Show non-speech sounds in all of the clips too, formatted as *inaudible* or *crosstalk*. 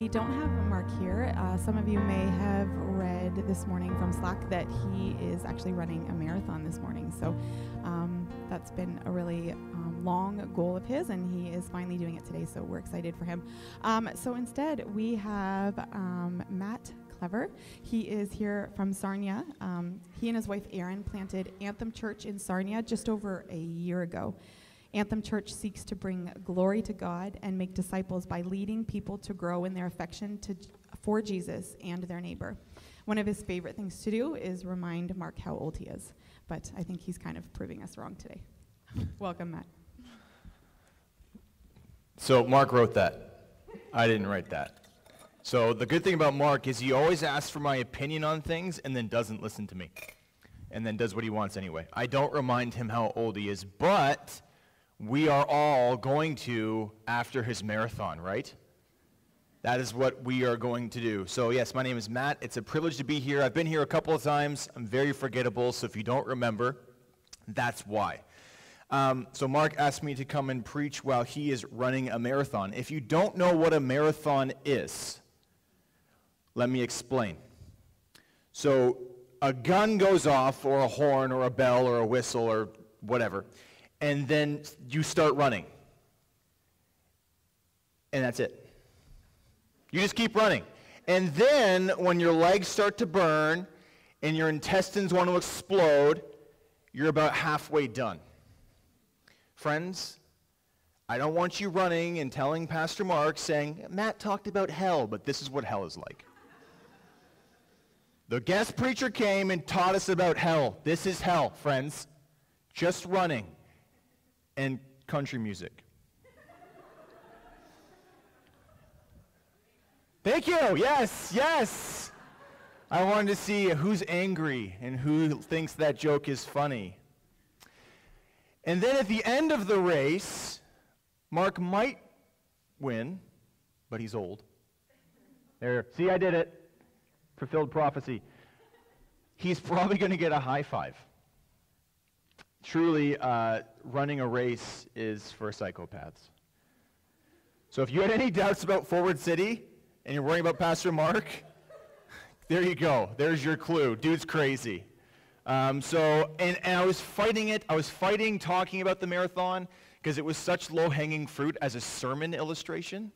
We don't have Mark here. Uh, some of you may have read this morning from Slack that he is actually running a marathon this morning. So um, that's been a really um, long goal of his, and he is finally doing it today. So we're excited for him. Um, so instead, we have um, Matt Clever. He is here from Sarnia. Um, he and his wife Erin planted Anthem Church in Sarnia just over a year ago. Anthem Church seeks to bring glory to God and make disciples by leading people to grow in their affection to, for Jesus and their neighbor. One of his favorite things to do is remind Mark how old he is, but I think he's kind of proving us wrong today. *laughs* Welcome, Matt. So Mark wrote that. I didn't write that. So the good thing about Mark is he always asks for my opinion on things and then doesn't listen to me. And then does what he wants anyway. I don't remind him how old he is, but we are all going to after his marathon, right? That is what we are going to do. So, yes, my name is Matt. It's a privilege to be here. I've been here a couple of times. I'm very forgettable, so if you don't remember, that's why. Um, so, Mark asked me to come and preach while he is running a marathon. If you don't know what a marathon is, let me explain. So, a gun goes off, or a horn, or a bell, or a whistle, or whatever and then you start running. And that's it. You just keep running. And then when your legs start to burn and your intestines want to explode, you're about halfway done. Friends, I don't want you running and telling Pastor Mark saying, Matt talked about hell, but this is what hell is like. the guest preacher came and taught us about hell. This is hell, friends. Just running and country music. Thank you. Yes, yes. I wanted to see who's angry and who thinks that joke is funny. And then at the end of the race, Mark might win, but he's old. There. See, I did it. Fulfilled prophecy. He's probably going to get a high five. Truly, uh, running a race is for psychopaths. So if you had any doubts about Forward City and you're worrying about Pastor Mark, there you go. There's your clue. Dude's crazy. Um, so, and, and I was fighting it. I was fighting talking about the marathon because it was such low-hanging fruit as a sermon illustration.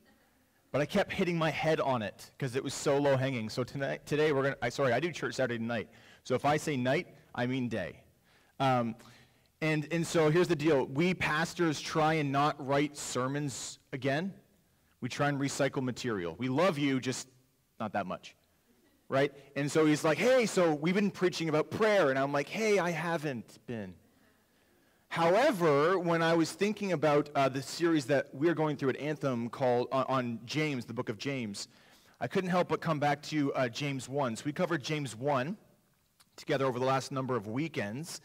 But I kept hitting my head on it because it was so low-hanging. So tonight, today we're going to, sorry, I do church Saturday night. So if I say night, I mean day. Um, and, and so here's the deal. We pastors try and not write sermons again. We try and recycle material. We love you, just not that much. Right? And so he's like, hey, so we've been preaching about prayer. And I'm like, hey, I haven't been. However, when I was thinking about uh, the series that we're going through at Anthem called uh, on James, the book of James, I couldn't help but come back to uh, James 1. So we covered James 1 together over the last number of weekends.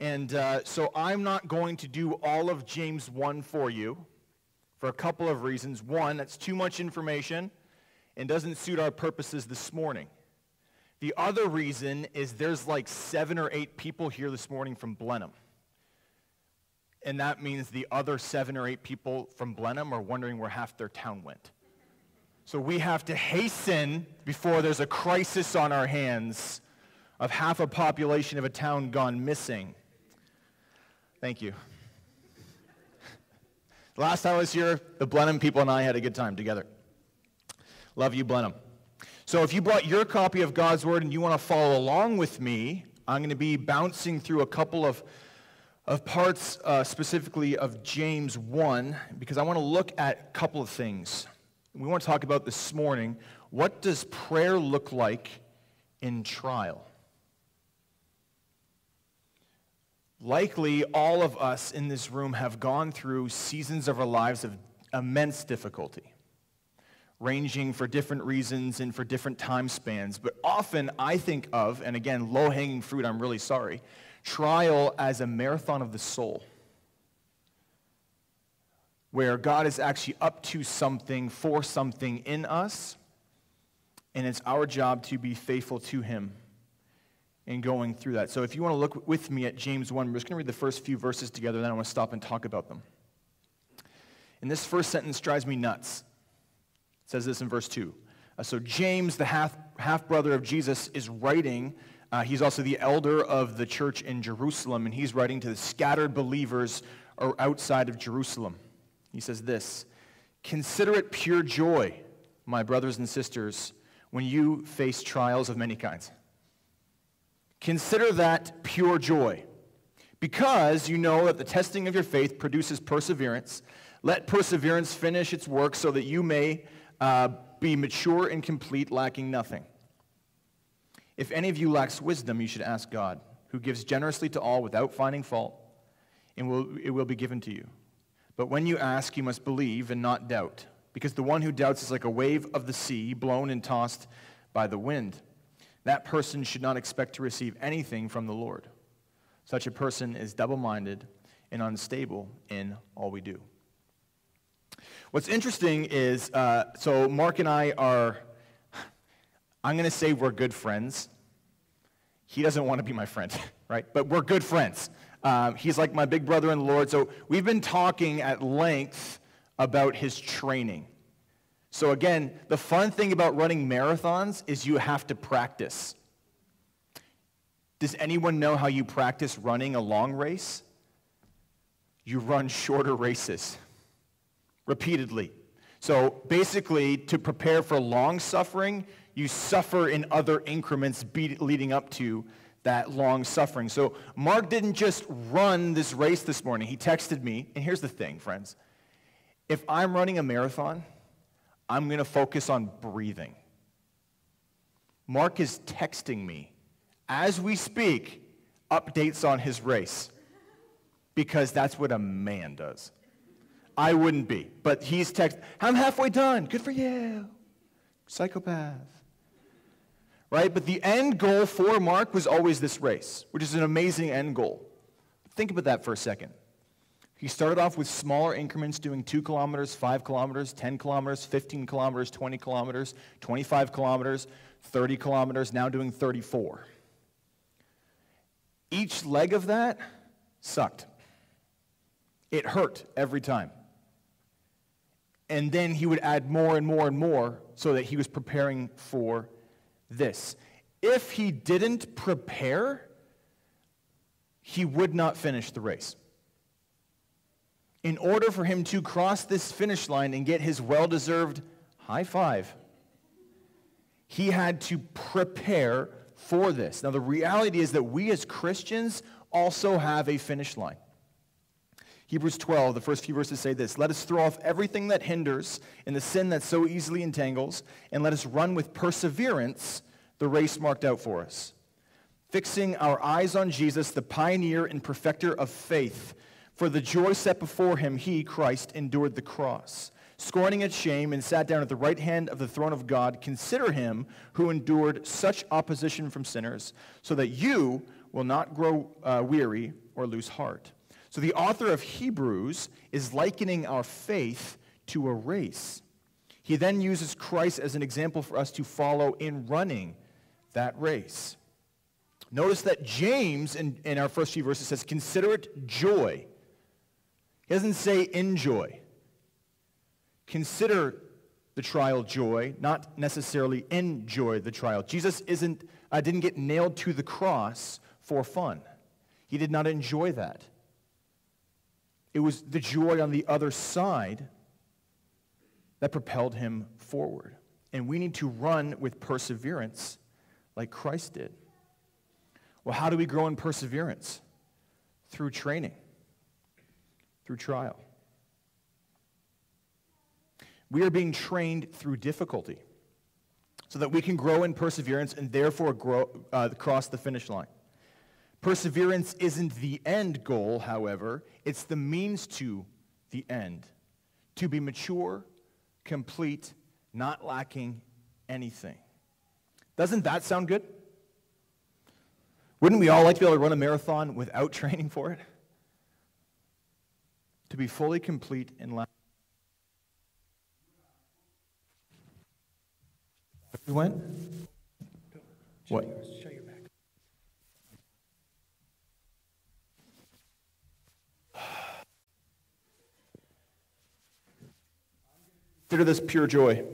And uh, so I'm not going to do all of James 1 for you for a couple of reasons. One, that's too much information and doesn't suit our purposes this morning. The other reason is there's like seven or eight people here this morning from Blenheim. And that means the other seven or eight people from Blenheim are wondering where half their town went. So we have to hasten before there's a crisis on our hands of half a population of a town gone missing. Thank you. *laughs* Last time I was here, the Blenheim people and I had a good time together. Love you, Blenheim. So if you brought your copy of God's Word and you want to follow along with me, I'm going to be bouncing through a couple of, of parts uh, specifically of James 1 because I want to look at a couple of things. We want to talk about this morning. What does prayer look like in trial? Likely, all of us in this room have gone through seasons of our lives of immense difficulty, ranging for different reasons and for different time spans. But often I think of, and again, low hanging fruit, I'm really sorry, trial as a marathon of the soul, where God is actually up to something for something in us, and it's our job to be faithful to Him in going through that. So if you want to look with me at James 1, we're just going to read the first few verses together, then I want to stop and talk about them. And this first sentence drives me nuts. says this in verse 2. Uh, so James, the half, half brother of Jesus, is writing. Uh, he's also the elder of the church in Jerusalem, and he's writing to the scattered believers outside of Jerusalem. He says this Consider it pure joy, my brothers and sisters, when you face trials of many kinds. Consider that pure joy, because you know that the testing of your faith produces perseverance. Let perseverance finish its work so that you may uh, be mature and complete, lacking nothing. If any of you lacks wisdom, you should ask God, who gives generously to all without finding fault, and will, it will be given to you. But when you ask, you must believe and not doubt, because the one who doubts is like a wave of the sea, blown and tossed by the wind. That person should not expect to receive anything from the Lord. Such a person is double minded and unstable in all we do. What's interesting is uh, so Mark and I are, I'm going to say we're good friends. He doesn't want to be my friend, *laughs* right? But we're good friends. Um, he's like my big brother in the Lord. So we've been talking at length about his training. So again, the fun thing about running marathons is you have to practice. Does anyone know how you practice running a long race? You run shorter races repeatedly. So basically, to prepare for long suffering, you suffer in other increments leading up to that long suffering. So Mark didn't just run this race this morning. He texted me, and here's the thing, friends. If I'm running a marathon, I'm going to focus on breathing. Mark is texting me as we speak updates on his race because that's what a man does. I wouldn't be, but he's text. I'm halfway done. Good for you. Psychopath. Right? But the end goal for Mark was always this race, which is an amazing end goal. Think about that for a second. He started off with smaller increments, doing 2 kilometers, 5 kilometers, 10 kilometers, 15 kilometers, 20 kilometers, 25 kilometers, 30 kilometers, now doing 34. Each leg of that sucked. It hurt every time. And then he would add more and more and more so that he was preparing for this. If he didn't prepare, he would not finish the race in order for him to cross this finish line and get his well deserved high five, he had to prepare for this. Now, the reality is that we as Christians also have a finish line. Hebrews 12, the first few verses say this Let us throw off everything that hinders and the sin that so easily entangles, and let us run with perseverance the race marked out for us. Fixing our eyes on Jesus, the pioneer and perfecter of faith for the joy set before him, he, Christ, endured the cross, scorning its shame, and sat down at the right hand of the throne of God. Consider him who endured such opposition from sinners, so that you will not grow uh, weary or lose heart. So the author of Hebrews is likening our faith to a race. He then uses Christ as an example for us to follow in running that race. Notice that James, in, in our first few verses, says, Consider it joy he doesn't say enjoy. Consider the trial joy, not necessarily enjoy the trial. Jesus isn't, uh, didn't get nailed to the cross for fun. He did not enjoy that. It was the joy on the other side that propelled him forward. And we need to run with perseverance like Christ did. Well, how do we grow in perseverance? Through training through trial. We are being trained through difficulty so that we can grow in perseverance and therefore grow, uh, cross the finish line. Perseverance isn't the end goal, however, it's the means to the end. To be mature, complete, not lacking anything. Doesn't that sound good? Wouldn't we all like to be able to run a marathon without *laughs* training for it? to be fully complete in life. We went? What? Consider this pure joy.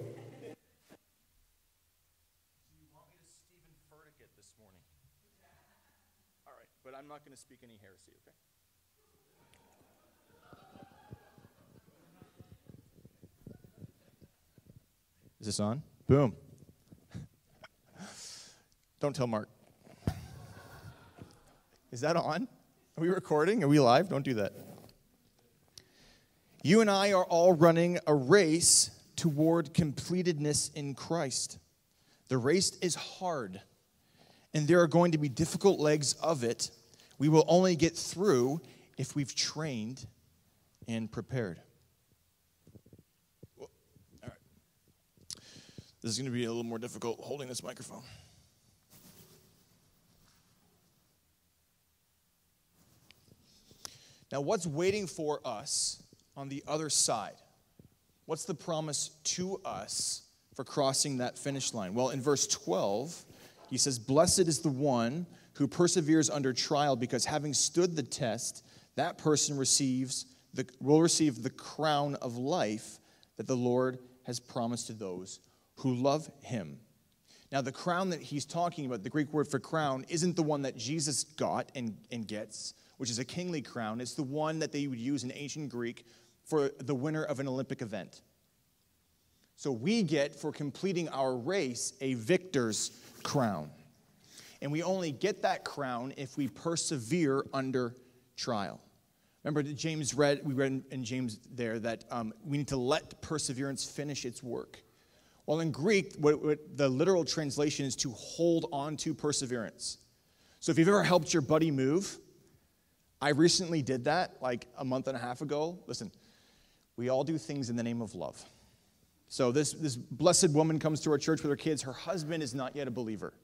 All right, but I'm not going to speak any heresy, okay? Is this on? Boom. *laughs* Don't tell Mark. Is that on? Are we recording? Are we live? Don't do that. You and I are all running a race toward completedness in Christ. The race is hard, and there are going to be difficult legs of it. We will only get through if we've trained and prepared. All right. This is going to be a little more difficult holding this microphone. Now, what's waiting for us on the other side? What's the promise to us for crossing that finish line? Well, in verse 12, he says, Blessed is the one who perseveres under trial, because having stood the test, that person receives the, will receive the crown of life that the Lord has promised to those who love him. Now, the crown that he's talking about, the Greek word for crown, isn't the one that Jesus got and, and gets, which is a kingly crown. It's the one that they would use in ancient Greek for the winner of an Olympic event. So we get, for completing our race, a victor's crown. And we only get that crown if we persevere under trial. Remember, James read, we read in James there that um, we need to let perseverance finish its work. Well, in Greek, what, what the literal translation is to hold on to perseverance. So if you've ever helped your buddy move, I recently did that like a month and a half ago. Listen, we all do things in the name of love. So this, this blessed woman comes to our church with her kids. Her husband is not yet a believer.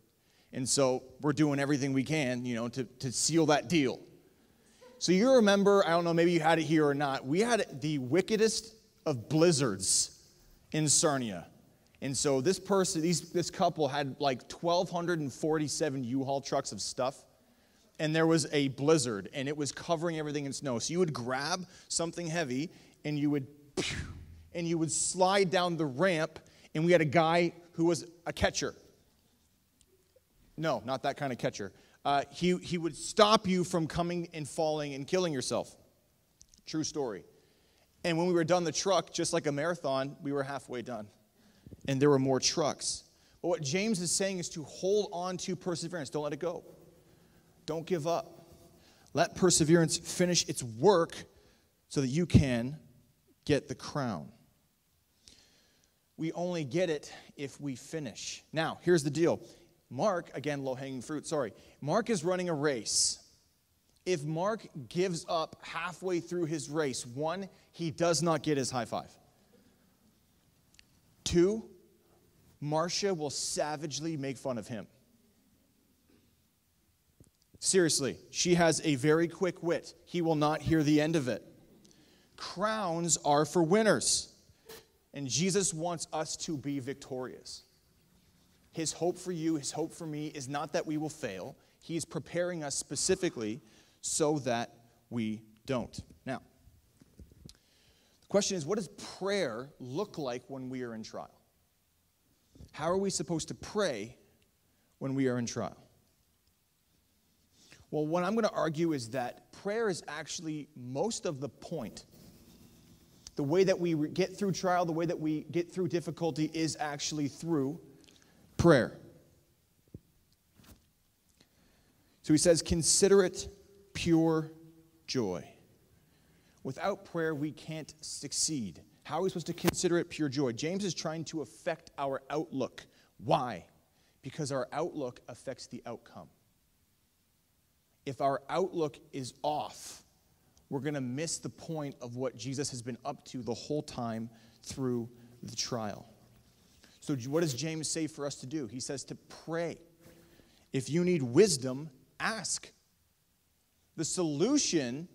And so we're doing everything we can, you know, to, to seal that deal. So you remember, I don't know, maybe you had it here or not, we had the wickedest of blizzards in Sarnia. And so this person, these, this couple had like 1,247 U-Haul trucks of stuff. And there was a blizzard, and it was covering everything in snow. So you would grab something heavy, and you would and you would slide down the ramp, and we had a guy who was a catcher. No, not that kind of catcher. Uh, he, he would stop you from coming and falling and killing yourself. True story. And when we were done the truck, just like a marathon, we were halfway done. And there were more trucks. But what James is saying is to hold on to perseverance. Don't let it go. Don't give up. Let perseverance finish its work so that you can get the crown. We only get it if we finish. Now, here's the deal. Mark, again, low hanging fruit, sorry. Mark is running a race. If Mark gives up halfway through his race, one, he does not get his high five. Two, Marcia will savagely make fun of him. Seriously, she has a very quick wit. He will not hear the end of it crowns are for winners. And Jesus wants us to be victorious. His hope for you, his hope for me is not that we will fail. He's preparing us specifically so that we don't. Now, question is what does prayer look like when we are in trial? How are we supposed to pray when we are in trial? Well, what I'm going to argue is that prayer is actually most of the point the way that we get through trial, the way that we get through difficulty is actually through prayer. So he says, Consider it pure joy. Without prayer, we can't succeed. How are we supposed to consider it pure joy? James is trying to affect our outlook. Why? Because our outlook affects the outcome. If our outlook is off, we're going to miss the point of what Jesus has been up to the whole time through the trial. So, what does James say for us to do? He says to pray. If you need wisdom, ask. The solution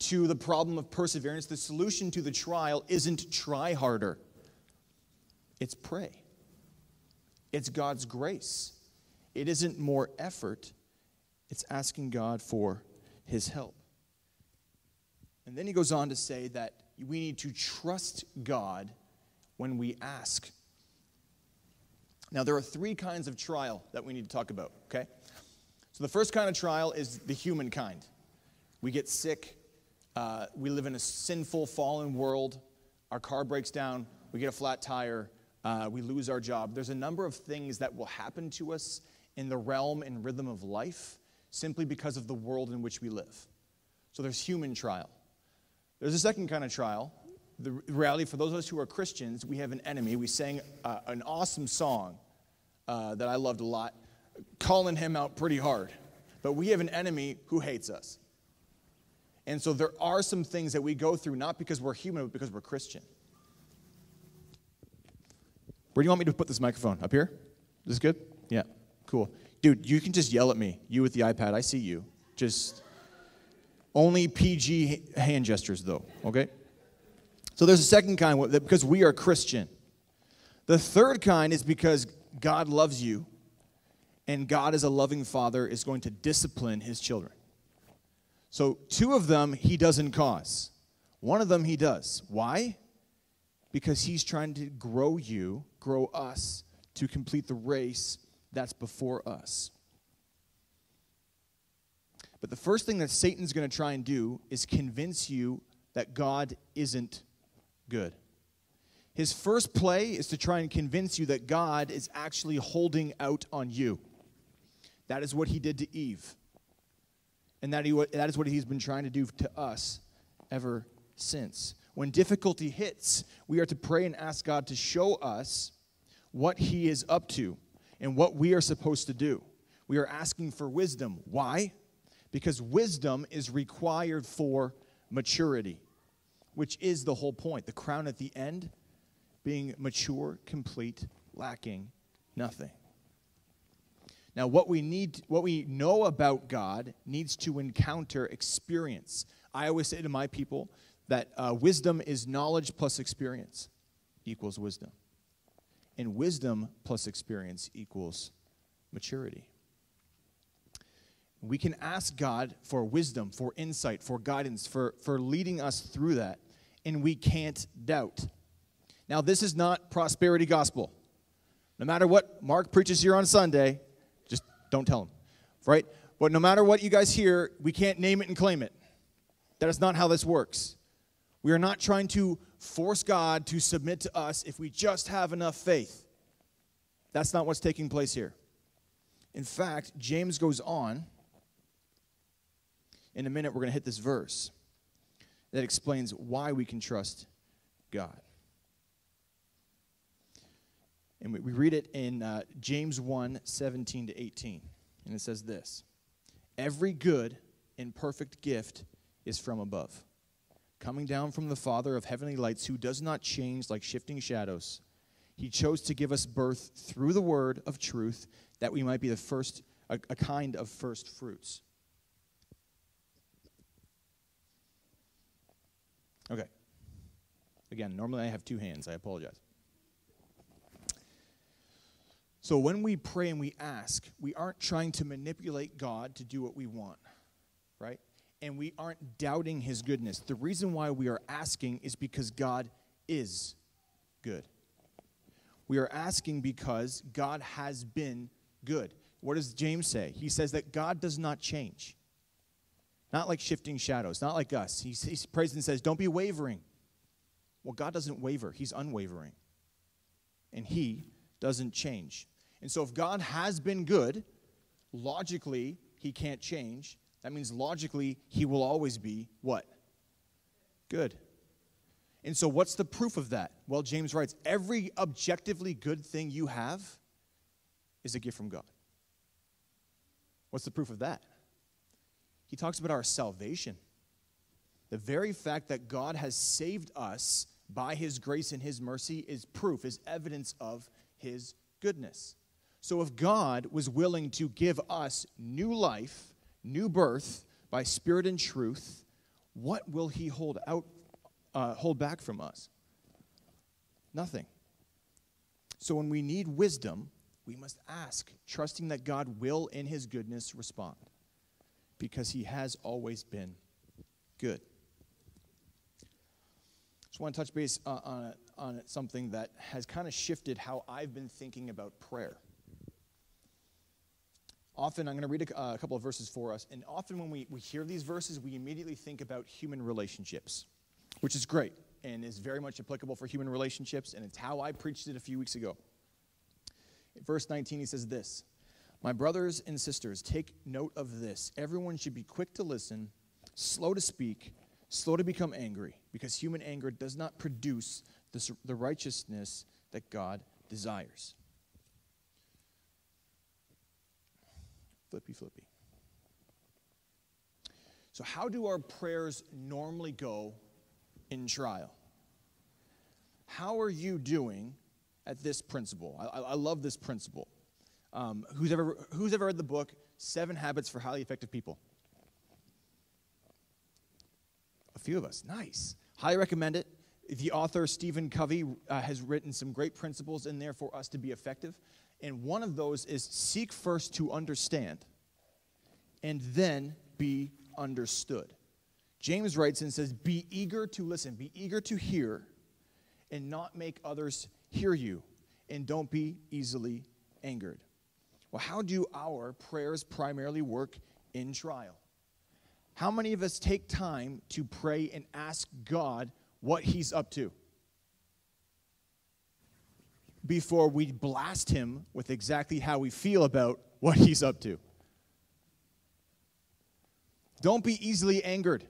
to the problem of perseverance, the solution to the trial isn't try harder, it's pray. It's God's grace. It isn't more effort, it's asking God for his help. And then he goes on to say that we need to trust God when we ask. Now, there are three kinds of trial that we need to talk about, okay? So the first kind of trial is the human kind. We get sick. Uh, we live in a sinful, fallen world. Our car breaks down. We get a flat tire. Uh, we lose our job. There's a number of things that will happen to us in the realm and rhythm of life simply because of the world in which we live. So there's human trial. There's a second kind of trial. The reality for those of us who are Christians, we have an enemy. We sang uh, an awesome song uh, that I loved a lot, calling him out pretty hard. But we have an enemy who hates us. And so there are some things that we go through, not because we're human, but because we're Christian. Where do you want me to put this microphone? Up here? Is this good? Yeah, cool. Dude, you can just yell at me. You with the iPad, I see you. Just only PG hand gestures, though, okay? So there's a second kind because we are Christian. The third kind is because God loves you, and God, as a loving father, is going to discipline his children. So, two of them he doesn't cause, one of them he does. Why? Because he's trying to grow you, grow us, to complete the race that's before us. But the first thing that Satan's going to try and do is convince you that God isn't good. His first play is to try and convince you that God is actually holding out on you. That is what he did to Eve. And that, he, that is what he's been trying to do to us ever since. When difficulty hits, we are to pray and ask God to show us what he is up to and what we are supposed to do. We are asking for wisdom. Why? Because wisdom is required for maturity, which is the whole point. The crown at the end being mature, complete, lacking nothing. Now, what we need, what we know about God needs to encounter experience. I always say to my people that uh, wisdom is knowledge plus experience equals wisdom, and wisdom plus experience equals maturity. We can ask God for wisdom, for insight, for guidance, for, for leading us through that, and we can't doubt. Now, this is not prosperity gospel. No matter what Mark preaches here on Sunday, don't tell him, right? But no matter what you guys hear, we can't name it and claim it. That is not how this works. We are not trying to force God to submit to us if we just have enough faith. That's not what's taking place here. In fact, James goes on. In a minute, we're going to hit this verse that explains why we can trust God. And we, read it in uh, James 1 17 to 18. And it says this Every good and perfect gift is from above, coming down from the Father of heavenly lights, who does not change like shifting shadows. He chose to give us birth through the word of truth, that we might be the first, a, a kind of first fruits. Okay. Again, normally I have two hands. I apologize. So when we pray and we ask, we aren't trying to manipulate God to do what we want, right? And we aren't doubting his goodness. The reason why we are asking is because God is good. We are asking because God has been good. What does James say? He says that God does not change. Not like shifting shadows, not like us. He, he prays and says, Don't be wavering. Well, God doesn't waver, He's unwavering. And He doesn't change. And so, if God has been good, logically, he can't change. That means logically, he will always be what? Good. And so, what's the proof of that? Well, James writes every objectively good thing you have is a gift from God. What's the proof of that? He talks about our salvation. The very fact that God has saved us by his grace and his mercy is proof, is evidence of his goodness. So if God was willing to give us new life, new birth by spirit and truth, what will he hold out uh, hold back from us? Nothing. So when we need wisdom, we must ask, trusting that God will in his goodness respond because he has always been good. Just want to touch base uh, on, on something that has kind of shifted how I've been thinking about prayer. Often, I'm going to read a, uh, a couple of verses for us, and often when we, we hear these verses, we immediately think about human relationships, which is great and is very much applicable for human relationships, and it's how I preached it a few weeks ago. In verse 19, he says this My brothers and sisters, take note of this. Everyone should be quick to listen, slow to speak, slow to become angry, because human anger does not produce the, the righteousness that God desires. Flippy, flippy. So, how do our prayers normally go in trial? How are you doing at this principle? I, I love this principle. Um, who's, ever, who's ever read the book, Seven Habits for Highly Effective People? A few of us. Nice. Highly recommend it. The author, Stephen Covey, uh, has written some great principles in there for us to be effective. And one of those is seek first to understand and then be understood. James writes and says, Be eager to listen, be eager to hear, and not make others hear you, and don't be easily angered. Well, how do our prayers primarily work in trial? How many of us take time to pray and ask God what He's up to? Before we blast him with exactly how we feel about what he's up to. Don't be easily angered.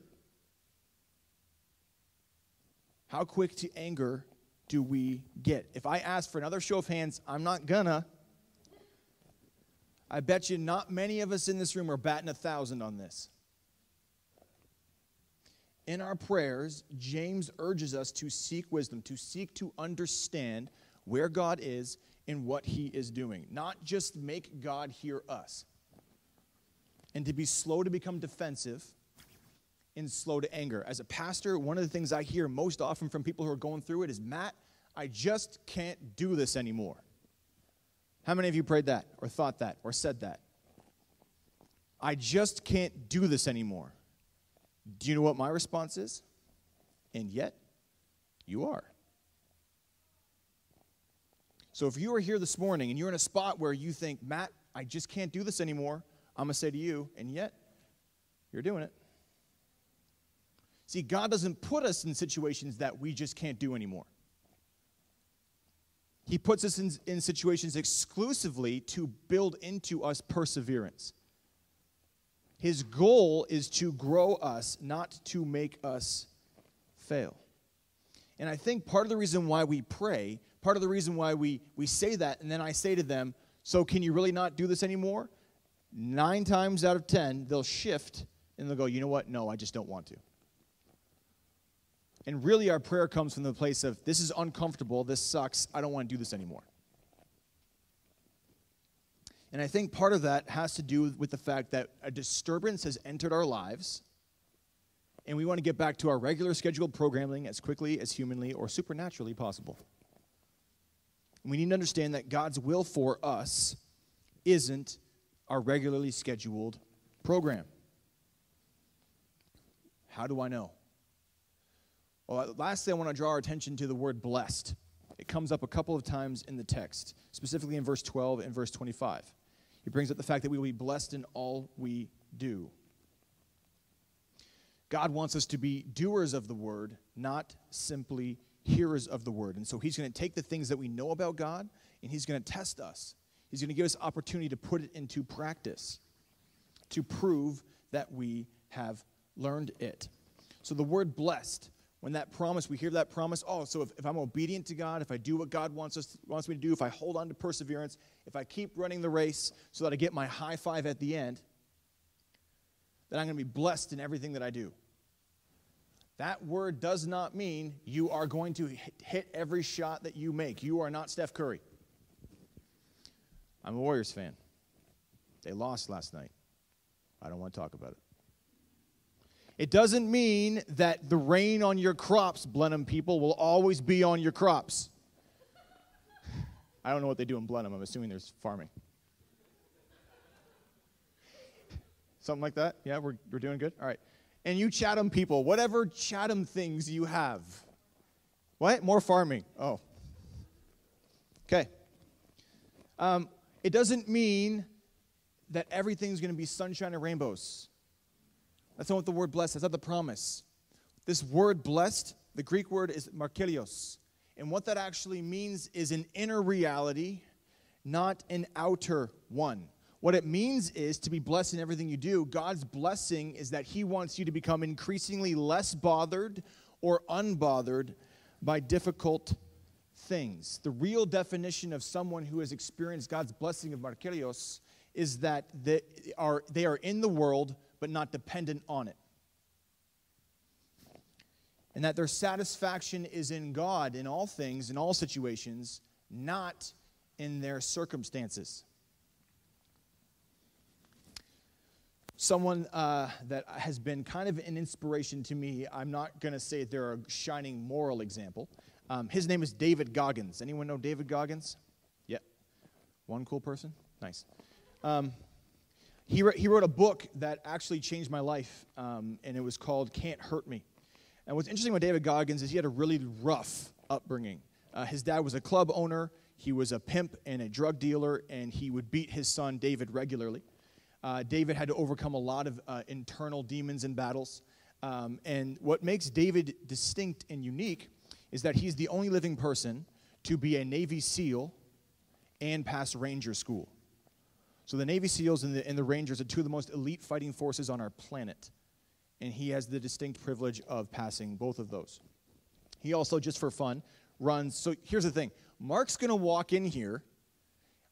How quick to anger do we get? If I ask for another show of hands, I'm not gonna. I bet you not many of us in this room are batting a thousand on this. In our prayers, James urges us to seek wisdom, to seek to understand where God is and what he is doing, not just make God hear us. And to be slow to become defensive and slow to anger. As a pastor, one of the things I hear most often from people who are going through it is Matt, I just can't do this anymore. How many of you prayed that or thought that or said that? I just can't do this anymore. Do you know what my response is? And yet, you are. So if you are here this morning and you're in a spot where you think, Matt, I just can't do this anymore, I'm going to say to you, and yet you're doing it. See, God doesn't put us in situations that we just can't do anymore. He puts us in, in situations exclusively to build into us perseverance. His goal is to grow us, not to make us fail. And I think part of the reason why we pray part of the reason why we, we say that, and then I say to them, So can you really not do this anymore? Nine times out of ten, they'll shift and they'll go, You know what? No, I just don't want to. And really, our prayer comes from the place of, This is uncomfortable. This sucks. I don't want to do this anymore. And I think part of that has to do with the fact that a disturbance has entered our lives, and we want to get back to our regular scheduled programming as quickly as humanly or supernaturally possible. We need to understand that God's will for us isn't our regularly scheduled program. How do I know? Well, lastly, I want to draw our attention to the word blessed. It comes up a couple of times in the text, specifically in verse 12 and verse 25. He brings up the fact that we will be blessed in all we do. God wants us to be doers of the word, not simply hearers of the word. And so he's going to take the things that we know about God and he's going to test us. He's going to give us opportunity to put it into practice to prove that we have learned it. So the word blessed, when that promise, we hear that promise, oh, so if, if I'm obedient to God, if I do what God wants, us, wants me to do, if I hold on to perseverance, if I keep running the race so that I get my high five at the end, then I'm going to be blessed in everything that I do. That word does not mean you are going to hit every shot that you make. You are not Steph Curry. I'm a Warriors fan. They lost last night. I don't want to talk about it. It doesn't mean that the rain on your crops, Blenheim people, will always be on your crops. I don't know what they do in Blenheim. I'm assuming there's farming. Something like that? Yeah, we're, we're doing good? All right and you Chatham people, whatever Chatham things you have. What? More farming. Oh. Okay. Um, it doesn't mean that everything's going to be sunshine and rainbows. That's not what the word blessed, that's not the promise. This word blessed, the Greek word is makarios. And what that actually means is an inner reality, not an outer one. What it means is to be blessed in everything you do. God's blessing is that He wants you to become increasingly less bothered or unbothered by difficult things. The real definition of someone who has experienced God's blessing of Makarios is that they are, they are in the world but not dependent on it. And that their satisfaction is in God in all things, in all situations, not in their circumstances. Someone uh, that has been kind of an inspiration to me, I'm not going to say they're a shining moral example. Um, his name is David Goggins. Anyone know David Goggins? Yeah. One cool person? Nice. Um, he, re- he wrote a book that actually changed my life, um, and it was called Can't Hurt Me. And what's interesting about David Goggins is he had a really rough upbringing. Uh, his dad was a club owner, he was a pimp and a drug dealer, and he would beat his son David regularly. Uh, David had to overcome a lot of uh, internal demons and battles. Um, and what makes David distinct and unique is that he's the only living person to be a Navy SEAL and pass Ranger school. So the Navy SEALs and the, and the Rangers are two of the most elite fighting forces on our planet. And he has the distinct privilege of passing both of those. He also, just for fun, runs. So here's the thing Mark's going to walk in here.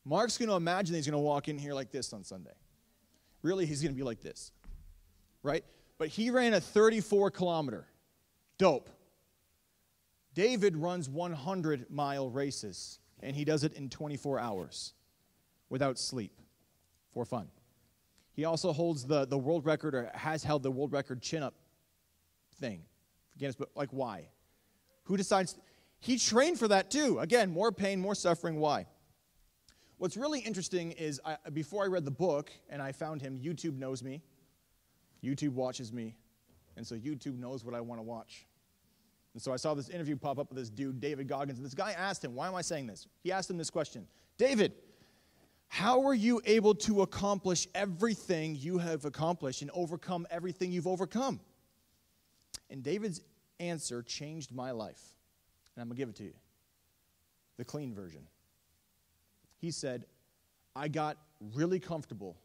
Mark's going to imagine he's going to walk in here like this on Sunday. Really, he's going to be like this, right? But he ran a 34 kilometer. Dope. David runs 100 mile races, and he does it in 24 hours without sleep for fun. He also holds the, the world record, or has held the world record chin up thing. Guinness, but like, why? Who decides? He trained for that too. Again, more pain, more suffering. Why? What's really interesting is I, before I read the book and I found him, YouTube knows me, YouTube watches me, and so YouTube knows what I want to watch. And so I saw this interview pop up with this dude, David Goggins, and this guy asked him, Why am I saying this? He asked him this question David, how were you able to accomplish everything you have accomplished and overcome everything you've overcome? And David's answer changed my life. And I'm going to give it to you the clean version. He said, I got really comfortable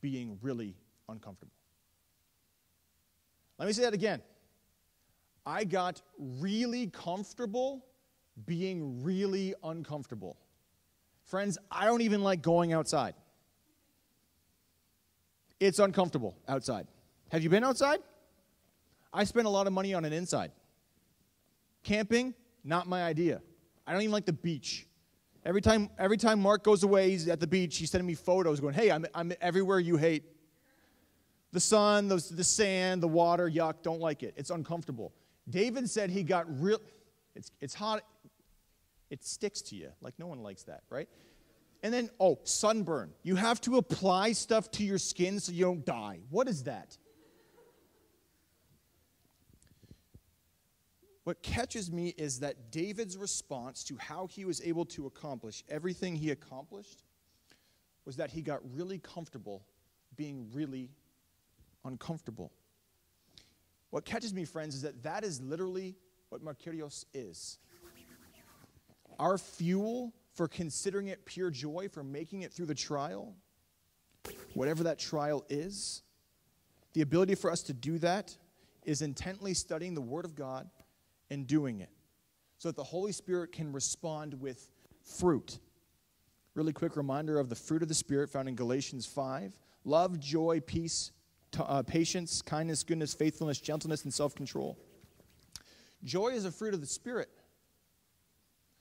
being really uncomfortable. Let me say that again. I got really comfortable being really uncomfortable. Friends, I don't even like going outside. It's uncomfortable outside. Have you been outside? I spend a lot of money on an inside. Camping, not my idea. I don't even like the beach. Every time, every time Mark goes away, he's at the beach, he's sending me photos going, hey, I'm, I'm everywhere you hate. The sun, the, the sand, the water, yuck, don't like it. It's uncomfortable. David said he got real, it's, it's hot, it sticks to you. Like no one likes that, right? And then, oh, sunburn. You have to apply stuff to your skin so you don't die. What is that? What catches me is that David's response to how he was able to accomplish everything he accomplished was that he got really comfortable being really uncomfortable. What catches me, friends, is that that is literally what Makarios is our fuel for considering it pure joy, for making it through the trial, whatever that trial is, the ability for us to do that is intently studying the Word of God and doing it so that the Holy Spirit can respond with fruit. Really quick reminder of the fruit of the Spirit found in Galatians 5 love, joy, peace, t- uh, patience, kindness, goodness, faithfulness, gentleness, and self control. Joy is a fruit of the Spirit.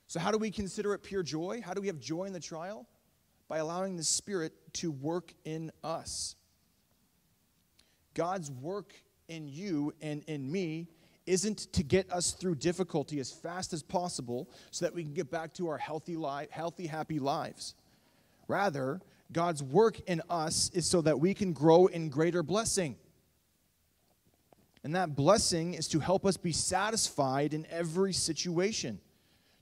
So, how do we consider it pure joy? How do we have joy in the trial? By allowing the Spirit to work in us. God's work in you and in me isn't to get us through difficulty as fast as possible so that we can get back to our healthy, li- healthy happy lives. Rather, God's work in us is so that we can grow in greater blessing. And that blessing is to help us be satisfied in every situation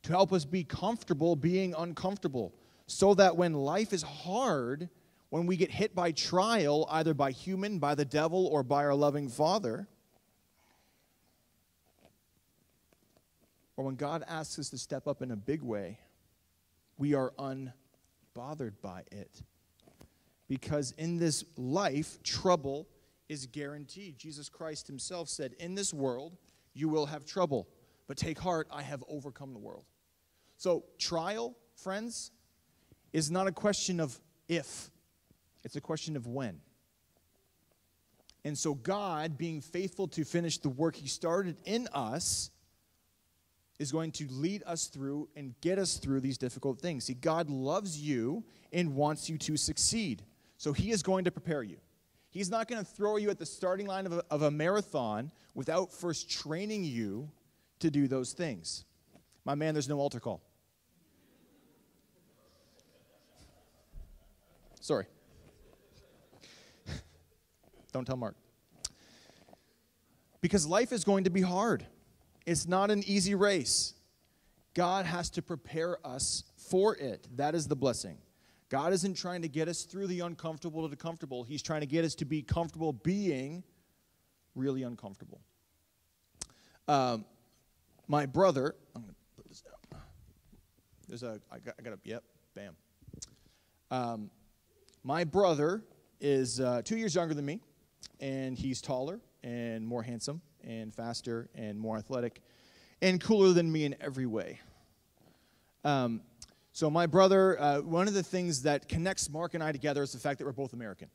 to help us be comfortable being uncomfortable, so that when life is hard, when we get hit by trial, either by human, by the devil, or by our loving Father, or when God asks us to step up in a big way, we are unbothered by it. Because in this life, trouble is guaranteed. Jesus Christ himself said, In this world, you will have trouble, but take heart, I have overcome the world. So, trial, friends, is not a question of if, it's a question of when. And so, God, being faithful to finish the work He started in us, is going to lead us through and get us through these difficult things. See, God loves you and wants you to succeed. So, He is going to prepare you. He's not going to throw you at the starting line of a, of a marathon without first training you to do those things. My man, there's no altar call. Sorry. *laughs* Don't tell Mark. Because life is going to be hard. It's not an easy race. God has to prepare us for it. That is the blessing. God isn't trying to get us through the uncomfortable to the comfortable. He's trying to get us to be comfortable being really uncomfortable. Um, my brother, I'm going to put this down. There's a, I got, I got a, yep, bam. Um, my brother is uh, two years younger than me, and he's taller and more handsome and faster and more athletic and cooler than me in every way. Um, so, my brother, uh, one of the things that connects Mark and I together is the fact that we're both American.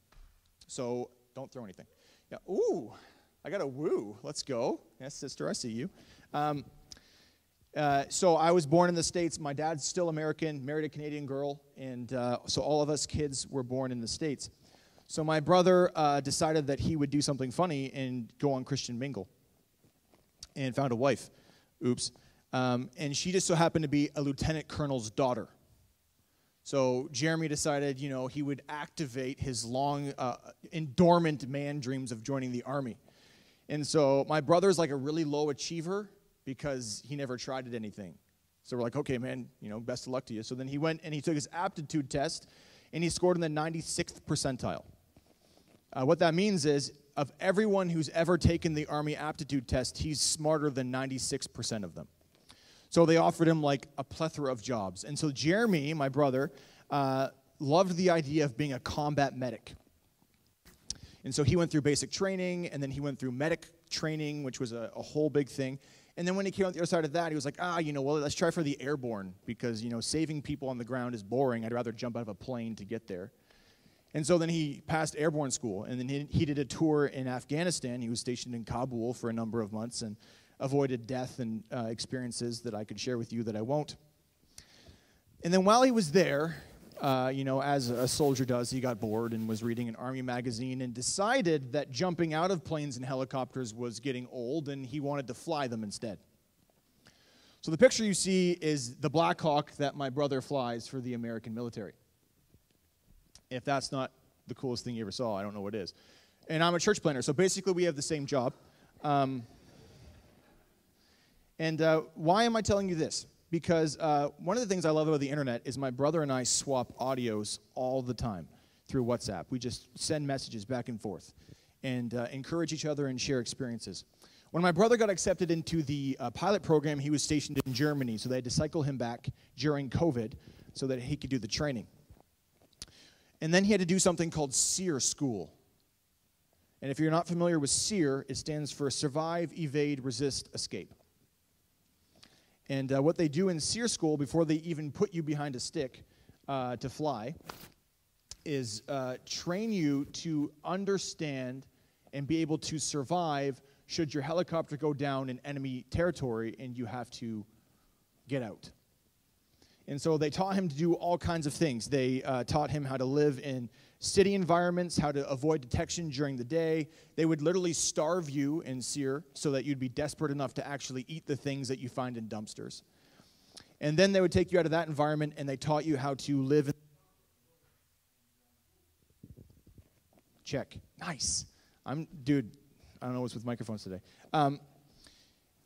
So, don't throw anything. Yeah, ooh, I got a woo. Let's go. Yes, sister, I see you. Um, uh, so I was born in the States. My dad's still American, married a Canadian girl, and uh, so all of us kids were born in the States. So my brother uh, decided that he would do something funny and go on Christian Mingle and found a wife. Oops. Um, and she just so happened to be a lieutenant colonel's daughter. So Jeremy decided, you know, he would activate his long, uh, dormant man dreams of joining the army. And so my brother's like a really low achiever because he never tried at anything. So we're like, okay, man, you know, best of luck to you. So then he went and he took his aptitude test and he scored in the 96th percentile. Uh, what that means is, of everyone who's ever taken the Army aptitude test, he's smarter than 96% of them. So they offered him like a plethora of jobs. And so Jeremy, my brother, uh, loved the idea of being a combat medic. And so he went through basic training, and then he went through medic training, which was a, a whole big thing. And then when he came on the other side of that, he was like, ah, you know, well, let's try for the airborne because, you know, saving people on the ground is boring. I'd rather jump out of a plane to get there. And so then he passed airborne school, and then he, he did a tour in Afghanistan. He was stationed in Kabul for a number of months and avoided death and uh, experiences that I could share with you that I won't. And then while he was there, uh, you know, as a soldier does, he got bored and was reading an army magazine and decided that jumping out of planes and helicopters was getting old and he wanted to fly them instead. So the picture you see is the Black Hawk that my brother flies for the American military. If that's not the coolest thing you ever saw, I don't know what is. And I'm a church planner, so basically we have the same job. Um, and uh, why am I telling you this? Because uh, one of the things I love about the internet is my brother and I swap audios all the time through WhatsApp. We just send messages back and forth and uh, encourage each other and share experiences. When my brother got accepted into the uh, pilot program, he was stationed in Germany, so they had to cycle him back during COVID so that he could do the training. And then he had to do something called SERE School. And if you're not familiar with SERE, it stands for Survive, Evade, Resist, Escape. And uh, what they do in SERE School before they even put you behind a stick uh, to fly is uh, train you to understand and be able to survive should your helicopter go down in enemy territory and you have to get out. And so they taught him to do all kinds of things. They uh, taught him how to live in city environments, how to avoid detection during the day. They would literally starve you in SERE so that you'd be desperate enough to actually eat the things that you find in dumpsters. And then they would take you out of that environment and they taught you how to live. Check. Nice. I'm, dude, I don't know what's with microphones today. Um,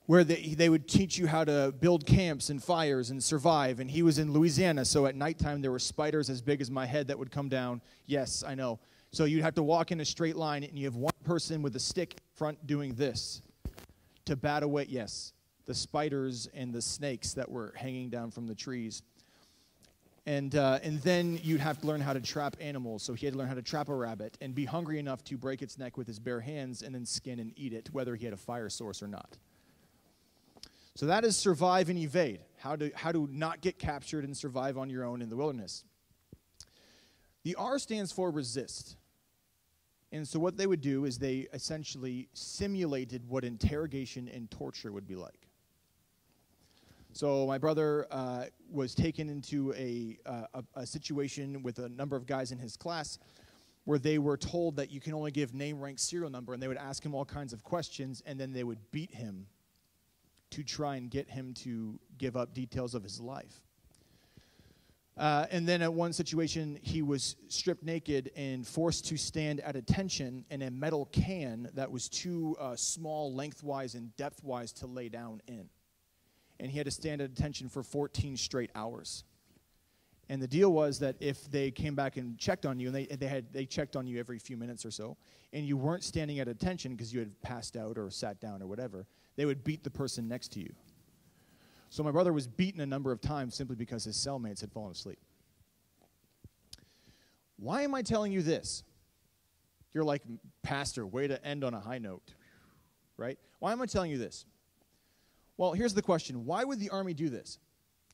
where they, they would teach you how to build camps and fires and survive. And he was in Louisiana, so at nighttime there were spiders as big as my head that would come down. Yes, I know. So you'd have to walk in a straight line, and you have one person with a stick in front doing this to bat away, yes, the spiders and the snakes that were hanging down from the trees. And, uh, and then you'd have to learn how to trap animals. So he had to learn how to trap a rabbit and be hungry enough to break its neck with his bare hands and then skin and eat it, whether he had a fire source or not. So that is survive and evade. How to, how to not get captured and survive on your own in the wilderness. The R stands for resist. And so what they would do is they essentially simulated what interrogation and torture would be like. So my brother uh, was taken into a, uh, a, a situation with a number of guys in his class where they were told that you can only give name, rank, serial number, and they would ask him all kinds of questions, and then they would beat him to try and get him to give up details of his life. Uh, and then at one situation, he was stripped naked and forced to stand at attention in a metal can that was too uh, small lengthwise and depthwise to lay down in and he had to stand at attention for 14 straight hours. And the deal was that if they came back and checked on you, and they, they, had, they checked on you every few minutes or so, and you weren't standing at attention because you had passed out or sat down or whatever, they would beat the person next to you. So my brother was beaten a number of times simply because his cellmates had fallen asleep. Why am I telling you this? You're like, Pastor, way to end on a high note, right? Why am I telling you this? Well, here's the question why would the army do this?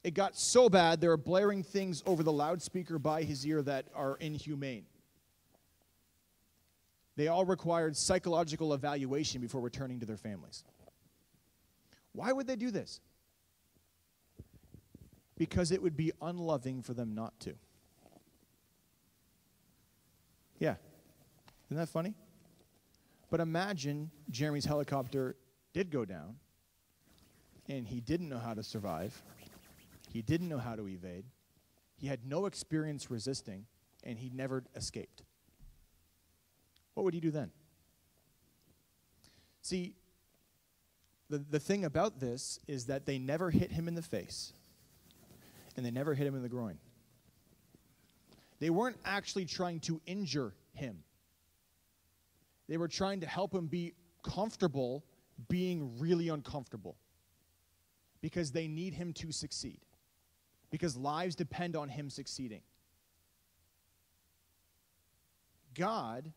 It got so bad, they were blaring things over the loudspeaker by his ear that are inhumane. They all required psychological evaluation before returning to their families. Why would they do this? Because it would be unloving for them not to. Yeah. Isn't that funny? But imagine Jeremy's helicopter did go down and he didn't know how to survive. He didn't know how to evade. He had no experience resisting, and he never escaped. What would he do then? See, the, the thing about this is that they never hit him in the face, and they never hit him in the groin. They weren't actually trying to injure him, they were trying to help him be comfortable being really uncomfortable because they need him to succeed, because lives depend on him succeeding. God,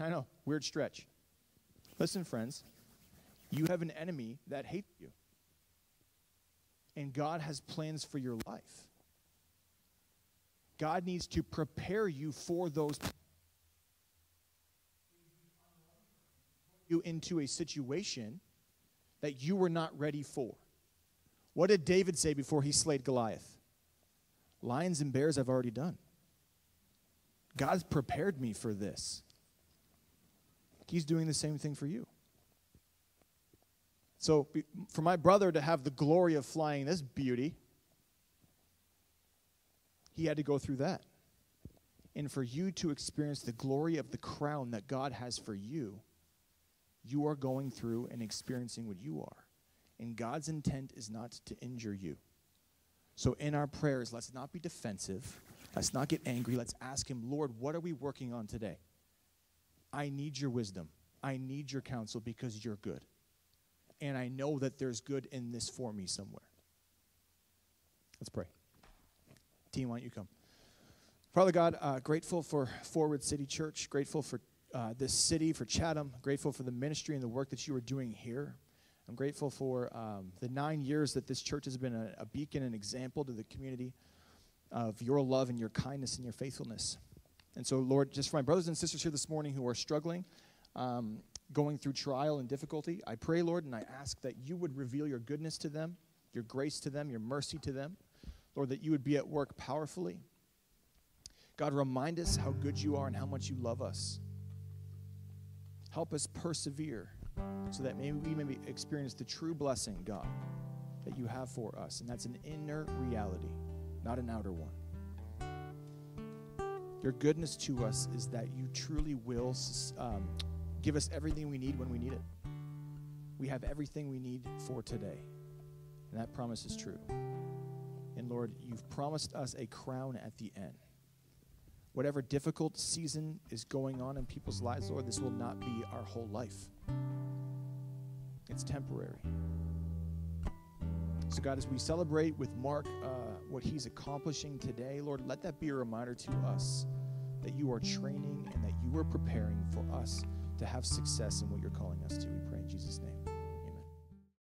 I know, weird stretch. Listen, friends, you have an enemy that hates you. And God has plans for your life. God needs to prepare you for those you into a situation that you were not ready for. What did David say before he slayed Goliath? Lions and bears I've already done. God's prepared me for this. He's doing the same thing for you. So, for my brother to have the glory of flying this beauty, he had to go through that. And for you to experience the glory of the crown that God has for you, you are going through and experiencing what you are. And God's intent is not to injure you. So in our prayers, let's not be defensive. Let's not get angry. Let's ask Him, Lord, what are we working on today? I need your wisdom. I need your counsel because you're good. And I know that there's good in this for me somewhere. Let's pray. Team, why don't you come? Father God, uh, grateful for Forward City Church, grateful for uh, this city, for Chatham, grateful for the ministry and the work that you are doing here. I'm grateful for um, the nine years that this church has been a, a beacon and example to the community of your love and your kindness and your faithfulness. And so, Lord, just for my brothers and sisters here this morning who are struggling, um, going through trial and difficulty, I pray, Lord, and I ask that you would reveal your goodness to them, your grace to them, your mercy to them. Lord, that you would be at work powerfully. God, remind us how good you are and how much you love us. Help us persevere so that maybe we may experience the true blessing, God, that you have for us. And that's an inner reality, not an outer one. Your goodness to us is that you truly will um, give us everything we need when we need it. we have everything we need for today. And that promise is true. And Lord, you've promised us a crown at the end. Whatever difficult season is going on in people's lives, Lord, this will not be our whole life. It's temporary. So, God, as we celebrate with Mark uh, what he's accomplishing today, Lord, let that be a reminder to us that you are training and that you are preparing for us to have success in what you're calling us to. We pray in Jesus' name.